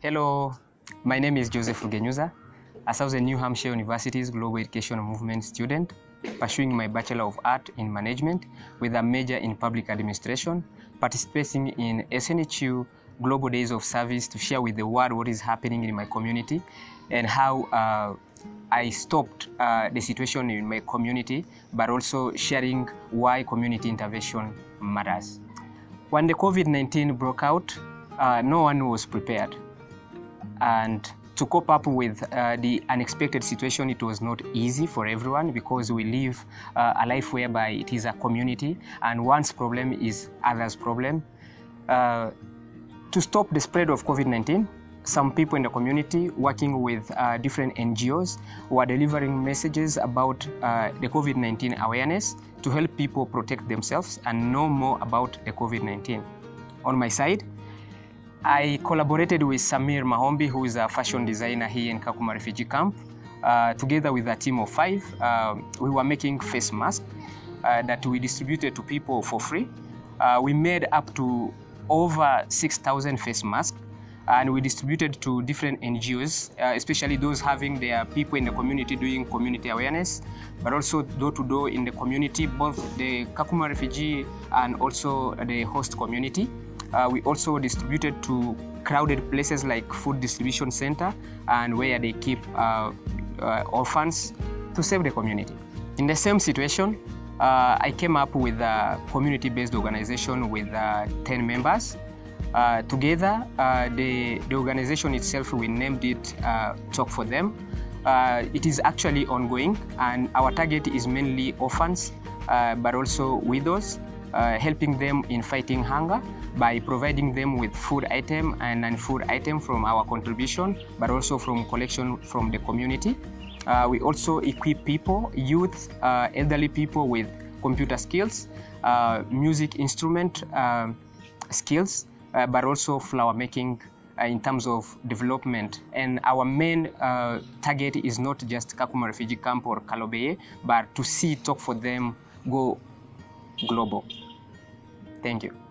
Hello, my name is Joseph Rugenyuza. Southern New Hampshire University's Global Education Movement student, pursuing my Bachelor of Art in Management with a major in Public Administration, participating in SNHU Global Days of Service to share with the world what is happening in my community and how uh, I stopped uh, the situation in my community, but also sharing why community intervention matters. When the COVID-19 broke out, uh, no one was prepared. And to cope up with uh, the unexpected situation, it was not easy for everyone because we live uh, a life whereby it is a community and one's problem is others' problem. Uh, to stop the spread of COVID-19, some people in the community working with uh, different NGOs were delivering messages about uh, the COVID-19 awareness to help people protect themselves and know more about the COVID-19. On my side, I collaborated with Samir Mahombi, who is a fashion designer here in Kakuma refugee camp. Uh, together with a team of five, uh, we were making face masks uh, that we distributed to people for free. Uh, we made up to over 6,000 face masks and we distributed to different NGOs, uh, especially those having their people in the community doing community awareness, but also door to door in the community, both the Kakuma refugee and also the host community. Uh, we also distributed to crowded places like food distribution center and where they keep uh, uh, orphans to save the community. In the same situation, uh, I came up with a community-based organization with uh, 10 members. Uh, together, the, the organization itself, we named it Talk for Them. It is actually ongoing, and our target is mainly orphans, but also widows, uh, helping them in fighting hunger by providing them with food item and non-food item from our contribution, but also from collection from the community. Uh, we also equip people, youth, uh, elderly people with computer skills, uh, music instrument uh, skills, but also flower making in terms of development. And our main target is not just Kakuma Refugee Camp or Kalobeyei, but to see Talk for Them go global. Thank you.